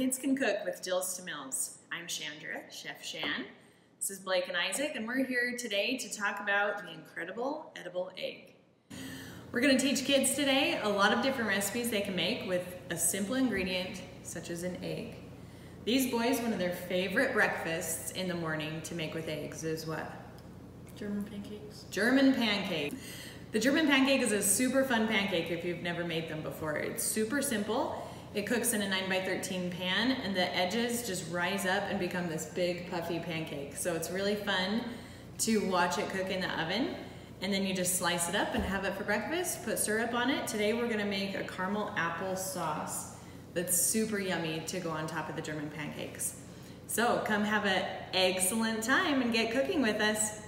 Kids Can Cook with Deals to Meals. I'm Chandra, Chef Shan. This is Blake and Isaac, and we're here today to talk about the incredible edible egg. We're gonna teach kids today a lot of different recipes they can make with a simple ingredient such as an egg. These boys, one of their favorite breakfasts in the morning to make with eggs is what? German pancakes. German pancakes. The German pancake is a super fun pancake if you've never made them before. It's super simple. It cooks in a 9 by 13 pan and the edges just rise up and become this big puffy pancake. So it's really fun to watch it cook in the oven. And then you just slice it up and have it for breakfast, put syrup on it. Today we're gonna make a caramel apple sauce that's super yummy to go on top of the German pancakes. So come have an excellent time and get cooking with us.